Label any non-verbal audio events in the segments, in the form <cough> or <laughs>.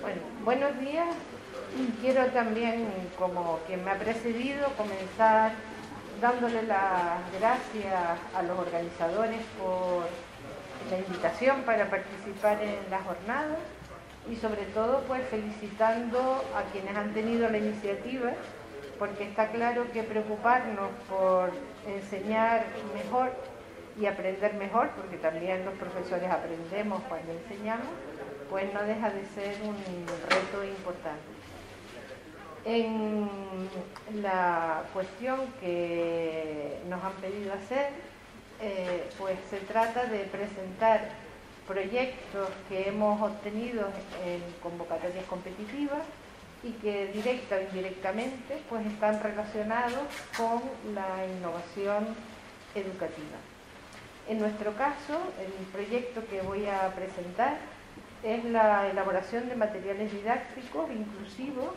Bueno, buenos días. Quiero también, como quien me ha precedido, comenzar dándole las gracias a los organizadores por la invitación para participar en la jornada y sobre todo pues felicitando a quienes han tenido la iniciativa porque está claro que preocuparnos por enseñar mejor y aprender mejor, porque también los profesores aprendemos cuando enseñamos, pues no deja de ser un reto importante. En la cuestión que nos han pedido hacer, eh, pues se trata de presentar proyectos que hemos obtenido en convocatorias competitivas y que directa o indirectamente pues están relacionados con la innovación educativa. En nuestro caso, el proyecto que voy a presentar es la elaboración de materiales didácticos inclusivos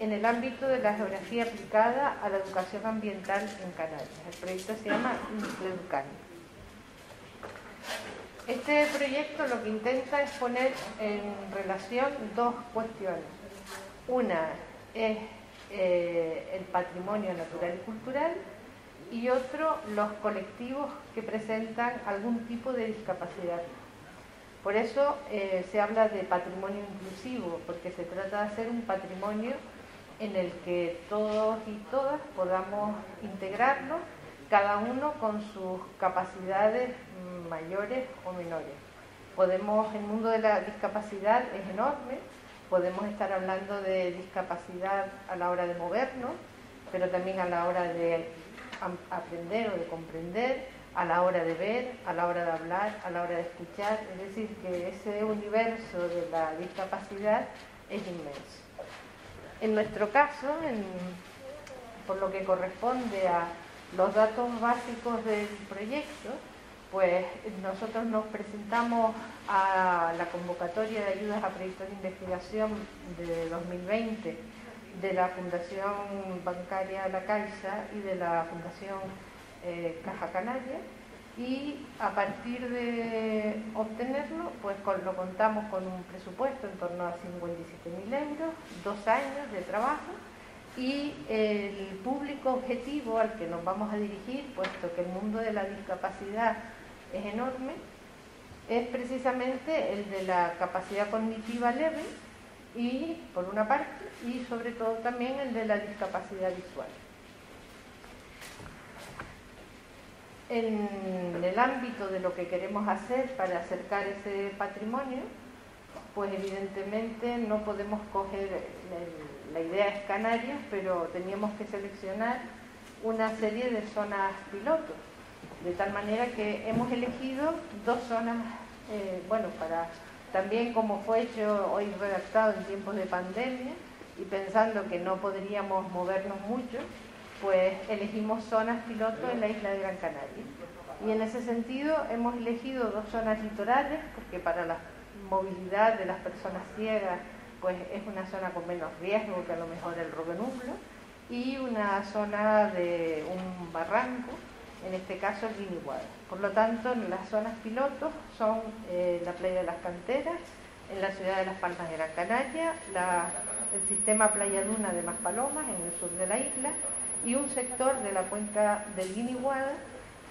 en el ámbito de la geografía aplicada a la educación ambiental en Canarias. El proyecto se llama Educan. Este proyecto lo que intenta es poner en relación dos cuestiones. Una es eh, el patrimonio natural y cultural y otro los colectivos que presentan algún tipo de discapacidad. Por eso eh, se habla de patrimonio inclusivo, porque se trata de hacer un patrimonio en el que todos y todas podamos integrarnos, cada uno con sus capacidades mayores o menores. Podemos, el mundo de la discapacidad es enorme, podemos estar hablando de discapacidad a la hora de movernos, pero también a la hora de aprender o de comprender, a la hora de ver, a la hora de hablar, a la hora de escuchar. Es decir, que ese universo de la discapacidad es inmenso. En nuestro caso, por lo que corresponde a los datos básicos del proyecto, pues nosotros nos presentamos a la convocatoria de ayudas a proyectos de investigación de 2020 de la Fundación Bancaria La Caixa y de la Fundación eh, Caja Canaria. Y a partir de obtenerlo pues lo contamos con un presupuesto en torno a 57.000 euros, dos años de trabajo. Y el público objetivo al que nos vamos a dirigir, puesto que el mundo de la discapacidad es enorme, es precisamente el de la capacidad cognitiva leve y por una parte y sobre todo también el de la discapacidad visual. En el ámbito de lo que queremos hacer para acercar ese patrimonio, pues evidentemente no podemos coger, la idea es Canarias, pero teníamos que seleccionar una serie de zonas pilotos, de tal manera que hemos elegido dos zonas, eh, bueno, para también como fue hecho hoy redactado en tiempos de pandemia y pensando que no podríamos movernos mucho, pues elegimos zonas piloto en la isla de Gran Canaria. Y en ese sentido hemos elegido dos zonas litorales, porque para la movilidad de las personas ciegas pues es una zona con menos riesgo que a lo mejor el Robenublo, y una zona de un barranco en este caso el Guiniguada. Por lo tanto, las zonas pilotos son eh, la playa de las Canteras, en la ciudad de Las Palmas de Gran Canaria, el sistema Playa Duna de Maspalomas, en el sur de la isla, y un sector de la cuenca del Guiniguada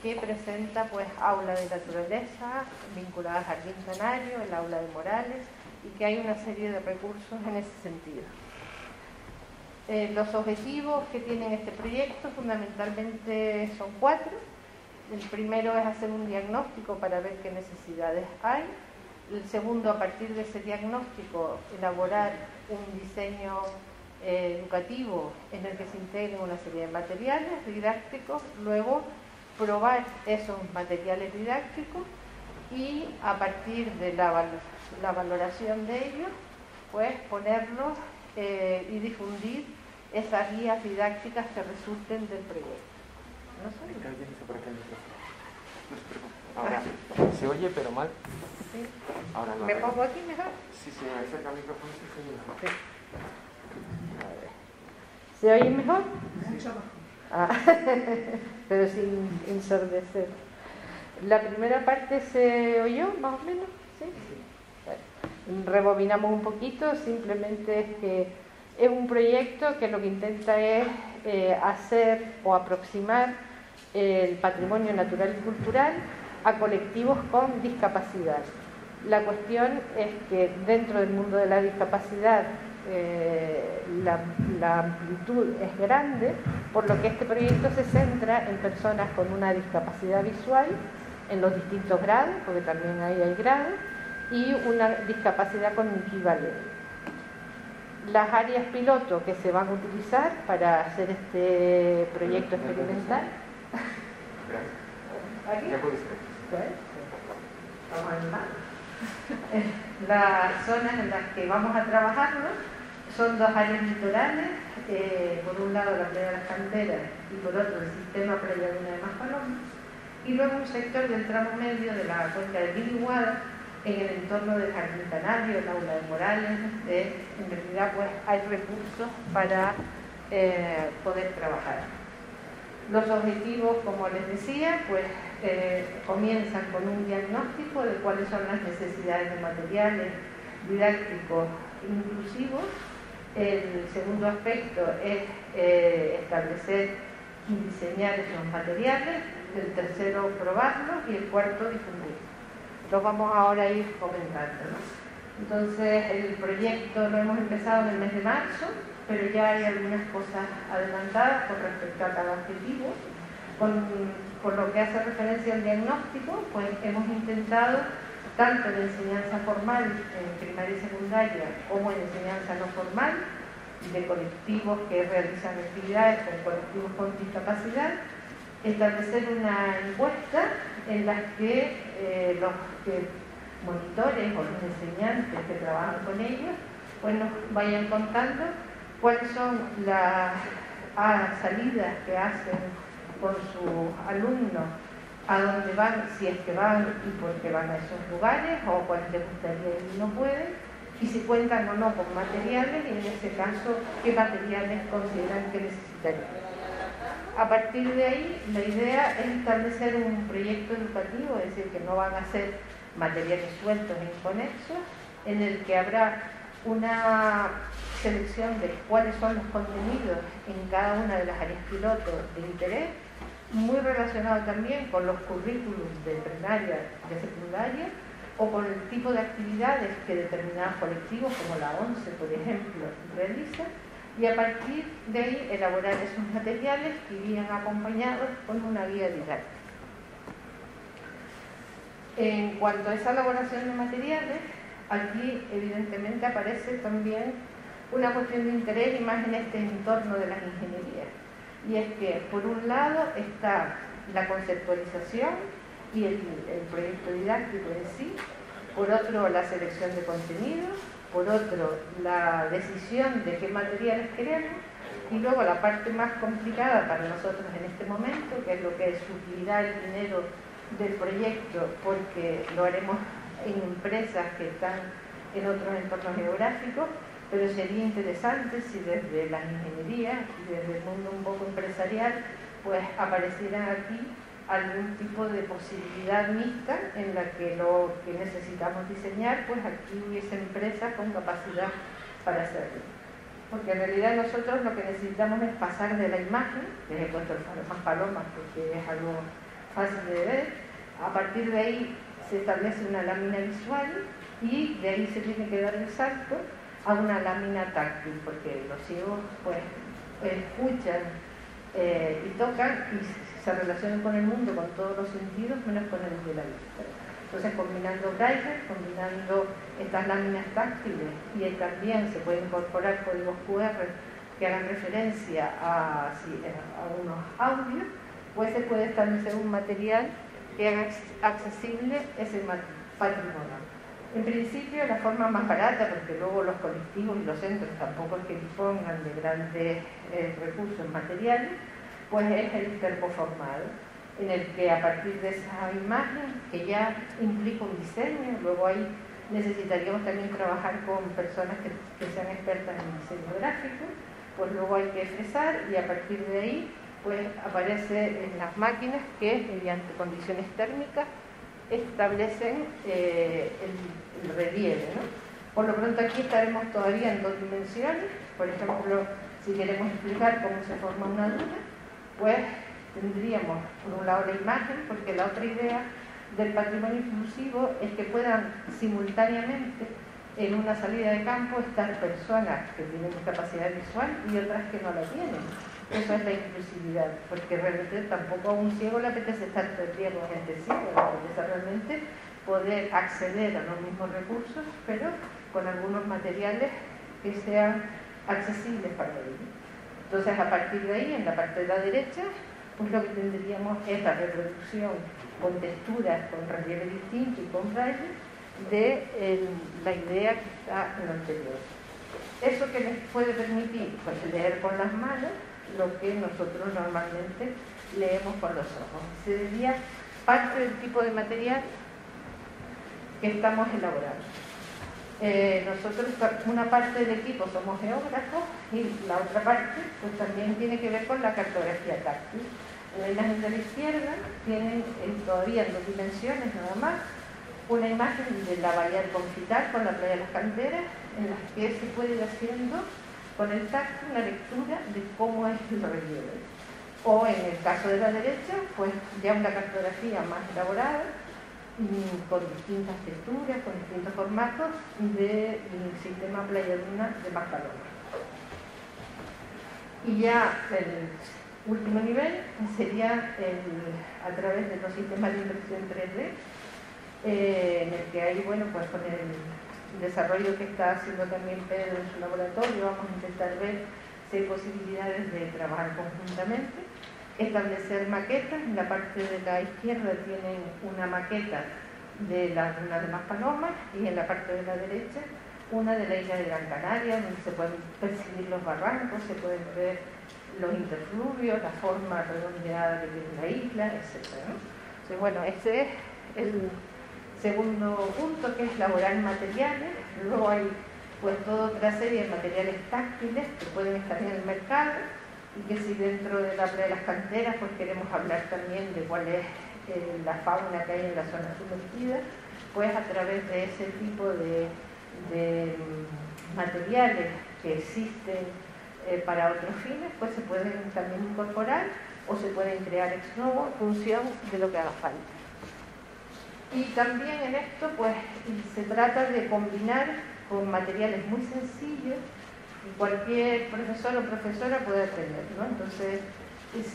que presenta pues aula de naturaleza vinculada al Jardín Canario, el aula de Morales, y que hay una serie de recursos en ese sentido. Eh, los objetivos que tienen este proyecto fundamentalmente son cuatro. El primero es hacer un diagnóstico para ver qué necesidades hay. El segundo, a partir de ese diagnóstico, elaborar un diseño eh, educativo en el que se integren una serie de materiales didácticos. Luego, probar esos materiales didácticos y a partir de la, valoración de ellos, pues ponerlos eh, y difundir esas guías didácticas que resulten del proyecto. ¿No Ahora, se oye pero mal. Sí. Ahora ¿Me pongo aquí mejor? Sí, sí, me acerca el micrófono, sí, se oye mejor. Sí. ¿Se oye mejor? Mucho mejor. Ah, <laughs> pero sin ensordecer. La primera parte se oyó, más o menos, ¿sí? sí. rebobinamos un poquito, simplemente es que es un proyecto que lo que intenta es eh, hacer o aproximar el patrimonio natural y cultural a colectivos con discapacidad. La cuestión es que dentro del mundo de la discapacidad eh, la, amplitud es grande, por lo que este proyecto se centra en personas con una discapacidad visual en los distintos grados, porque también ahí hay grados, y una discapacidad cognitiva leve. Las áreas piloto que se van a utilizar para hacer este proyecto experimental. ¿Aquí? Las <laughs> zonas en las que vamos a trabajar son dos áreas litorales, eh, por un lado la playa de las canteras y por otro el sistema playa Luna de Maspalomas, y luego un sector del tramo medio de la cuenca de Guiniguada en el entorno del Jardín Canario, el aula de Morales, en realidad pues hay recursos para eh, poder trabajar. Los objetivos, como les decía, pues eh, comienzan con un diagnóstico de cuáles son las necesidades de materiales didácticos inclusivos. El segundo aspecto es eh, establecer y diseñar esos materiales. El tercero, probarlos. Y el cuarto, difundirlos lo vamos ahora a ir comentando. Entonces, el proyecto lo hemos empezado en el mes de marzo, pero ya hay algunas cosas adelantadas con respecto a cada objetivo. Con, por lo que hace referencia al diagnóstico, pues hemos intentado, tanto en enseñanza formal, en primaria y secundaria, como en enseñanza no formal, de colectivos que realizan actividades con colectivos con discapacidad, establecer una encuesta en la que eh, los monitores o los enseñantes que trabajan con ellos pues nos vayan contando cuáles son las ah, salidas que hacen con sus alumnos, a dónde van, si es que van y por qué van a esos lugares o cuáles les gustaría y no pueden, y si cuentan o no con materiales y en ese caso qué materiales consideran que necesitarían. A partir de ahí, la idea es establecer un proyecto educativo, es decir, que no van a ser materiales sueltos e inconexos, en el que habrá una selección de cuáles son los contenidos en cada una de las áreas piloto de interés, muy relacionado también con los currículums de primaria de secundaria, o con el tipo de actividades que determinados colectivos, como la ONCE, por ejemplo, realizan, y a partir de ahí elaborar esos materiales que irían acompañados con una guía didáctica. En cuanto a esa elaboración de materiales, aquí evidentemente aparece también una cuestión de interés y más en este entorno de las ingenierías. Y es que por un lado está la conceptualización y el, el proyecto didáctico en sí, por otro la selección de contenidos, por otro la decisión de qué materiales queremos y luego la parte más complicada para nosotros en este momento, que es lo que es utilizar el dinero del proyecto, porque lo haremos en empresas que están en otros entornos geográficos, pero sería interesante si desde las ingenierías y desde el mundo un poco empresarial, pues aparecieran aquí algún tipo de posibilidad mixta en la que lo que necesitamos diseñar, pues aquí hubiese empresas con capacidad para hacerlo. Porque en realidad nosotros lo que necesitamos es pasar de la imagen, que he puesto más palomas porque es algo fácil de ver, a partir de ahí se establece una lámina visual y de ahí se tiene que dar el salto a una lámina táctil, porque los ciegos pues escuchan eh, y tocan y se relacionan con el mundo con todos los sentidos menos con el de la vista. Entonces, combinando braille, combinando estas láminas táctiles y también se puede incorporar códigos QR que hagan referencia a, a unos audios, pues se puede establecer un material que haga accesible ese patrimonio. En principio, la forma más barata, porque luego los colectivos y los centros tampoco es que dispongan de grandes eh, recursos materiales, pues es el formal, en el que a partir de esa imagen, que ya implica un diseño, luego ahí necesitaríamos también trabajar con personas que, sean expertas en diseño gráfico, pues luego hay que fresar y a partir de ahí pues aparece en las máquinas que mediante condiciones térmicas establecen eh, el, relieve. Por lo pronto aquí estaremos todavía en dos dimensiones, por ejemplo, si queremos explicar cómo se forma una duna, pues tendríamos por un lado la imagen, porque la otra idea del patrimonio inclusivo es que puedan simultáneamente en una salida de campo estar personas que tienen discapacidad visual y otras que no la tienen. Eso es la inclusividad, porque realmente tampoco a un ciego le apetece estar con gente ciega, le apetece realmente poder acceder a los mismos recursos, pero con algunos materiales que sean accesibles para ellos. Entonces, a partir de ahí, en la parte de la derecha, pues lo que tendríamos es la reproducción con texturas, con relieve distinto y con braille de la idea que está en lo anterior. Eso que les puede permitir pues, leer con las manos lo que nosotros normalmente leemos con los ojos. Sería parte del tipo de material que estamos elaborando. Eh, nosotros, una parte del equipo somos geógrafos y la otra parte pues también tiene que ver con la cartografía táctil. En la imagen de la izquierda tienen todavía en dos dimensiones nada más una imagen de la bahía del Confitar con la playa de las Canteras en las que se puede ir haciendo con el tacto una lectura de cómo es el relieve. O en el caso de la derecha, pues ya una cartografía más elaborada con distintas texturas, con distintos formatos del sistema Playa Luna de Magdalena. Y ya el último nivel sería a través de los sistemas de impresión 3D, eh, en el que hay, bueno, pues con el desarrollo que está haciendo también Pedro en su laboratorio, vamos a intentar ver si hay posibilidades de trabajar conjuntamente establecer maquetas. En la parte de la izquierda tienen una maqueta de la luna de Maspalomas y en la parte de la derecha una de la isla de Gran Canaria, donde se pueden percibir los barrancos, se pueden ver los interfluvios, la forma redondeada que tiene la isla, etc. Entonces, bueno, ese es el segundo punto, que es elaborar materiales. Luego hay pues toda otra serie de materiales táctiles que pueden estar en el mercado y que si dentro de la de las canteras pues queremos hablar también de cuál es eh, la fauna que hay en la zona sumergida, pues a través de ese tipo de, mm, materiales que existen eh, para otros fines, pues se pueden también incorporar o se pueden crear ex novo en función de lo que haga falta. Y también en esto pues se trata de combinar con materiales muy sencillos cualquier profesor o profesora puede aprender, ¿no? Entonces,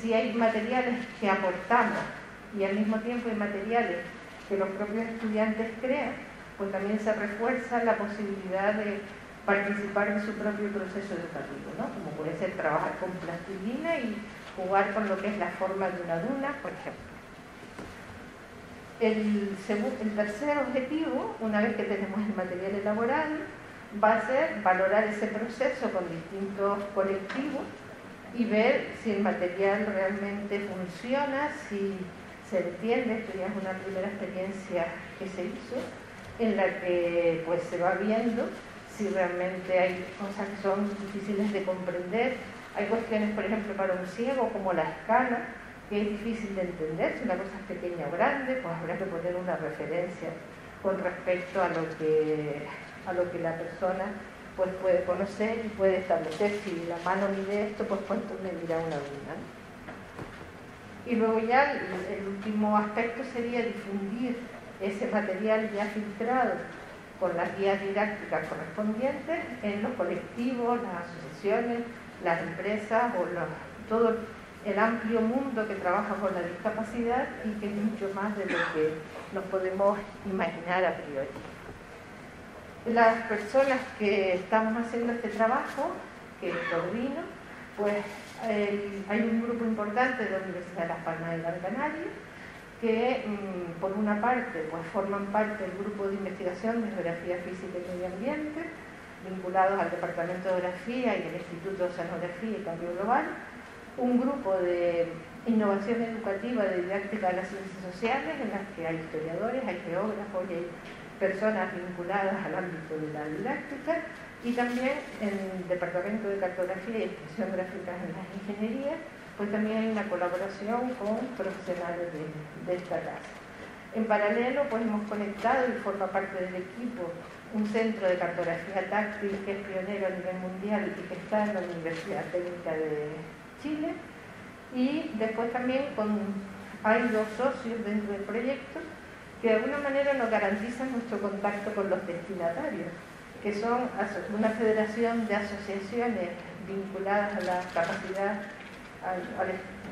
si hay materiales que aportamos y al mismo tiempo hay materiales que los propios estudiantes crean, pues también se refuerza la posibilidad de participar en su propio proceso educativo, ¿no? Como puede ser trabajar con plastilina y jugar con lo que es la forma de una duna, por ejemplo. El, el tercer objetivo, una vez que tenemos el material elaborado, va a ser valorar ese proceso con distintos colectivos y ver si el material realmente funciona, si se entiende, esto ya es una primera experiencia que se hizo, en la que pues se va viendo si realmente hay cosas que son difíciles de comprender. Hay cuestiones, por ejemplo, para un ciego, como la escala, que es difícil de entender, si una cosa es pequeña o grande, pues habrá que poner una referencia con respecto a lo que a lo que la persona pues puede conocer y puede establecer. Si la mano mide esto, pues cuánto medirá una luna. Y luego ya el, último aspecto sería difundir ese material ya filtrado con las guías didácticas correspondientes en los colectivos, las asociaciones, las empresas o todo el amplio mundo que trabaja con la discapacidad y que es mucho más de lo que nos podemos imaginar a priori. Las personas que estamos haciendo este trabajo, que coordino, pues hay un grupo importante de la Universidad de Las Palmas de Gran Canaria que mm, por una parte pues forman parte del grupo de investigación de geografía física y medio ambiente vinculados al Departamento de Geografía y el Instituto de Oceanografía y Cambio Global, un grupo de innovación educativa de didáctica de las ciencias sociales en las que hay historiadores, hay geógrafos y hay personas vinculadas al ámbito de la didáctica y también en el Departamento de Cartografía y Expresión Gráfica en las Ingenierías, pues también hay una colaboración con profesionales de, esta casa. En paralelo, pues hemos conectado y forma parte del equipo un centro de cartografía táctil que es pionero a nivel mundial y que está en la Universidad Técnica de Chile. Y después también hay dos socios dentro del proyecto que de alguna manera nos garantizan nuestro contacto con los destinatarios, que son una federación de asociaciones vinculadas a la capacidad,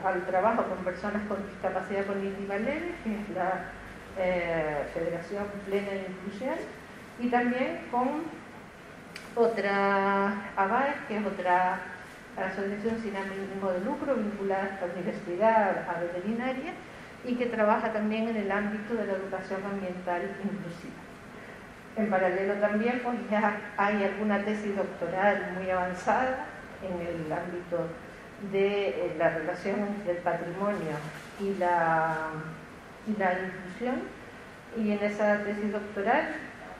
al, trabajo con personas con discapacidad cognitiva leve, que es la eh, Federación Plena de Inclusión, y también con otra ABAES, que es otra asociación sin ánimo de lucro vinculada a esta universidad a veterinaria y que trabaja también en el ámbito de la educación ambiental inclusiva. En paralelo también pues ya hay alguna tesis doctoral muy avanzada en el ámbito de eh, la relación entre el patrimonio y la, la inclusión y en esa tesis doctoral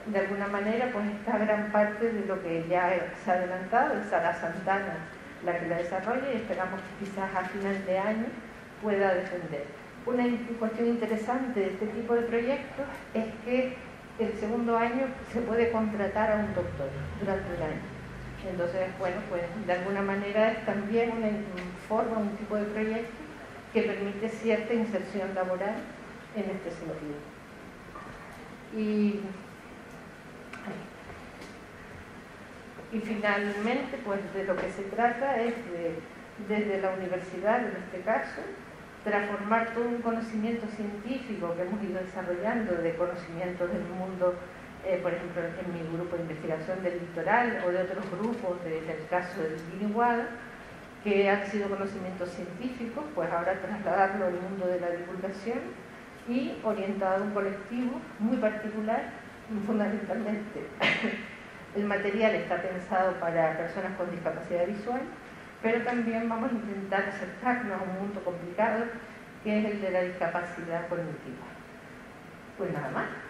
de alguna manera pues está gran parte de lo que ya se ha adelantado, es Sara Santana la que la desarrolla y esperamos que quizás a final de año pueda defender. Una cuestión interesante de este tipo de proyectos es que el segundo año se puede contratar a un doctor durante el año. Entonces, bueno, pues de alguna manera es también una forma, un tipo de proyecto que permite cierta inserción laboral en este sentido. Y Y finalmente, pues de lo que se trata es de, desde la universidad, en este caso, transformar todo un conocimiento científico que hemos ido desarrollando de conocimientos del mundo, eh, por ejemplo, en mi grupo de investigación del litoral o de otros grupos, del caso del Guiniguada, que han sido conocimientos científicos, pues ahora trasladarlo al mundo de la divulgación y orientado a un colectivo muy particular, fundamentalmente <laughs> el material está pensado para personas con discapacidad visual, pero también vamos a intentar acercarnos a un mundo complicado que es el de la discapacidad cognitiva. Pues nada más.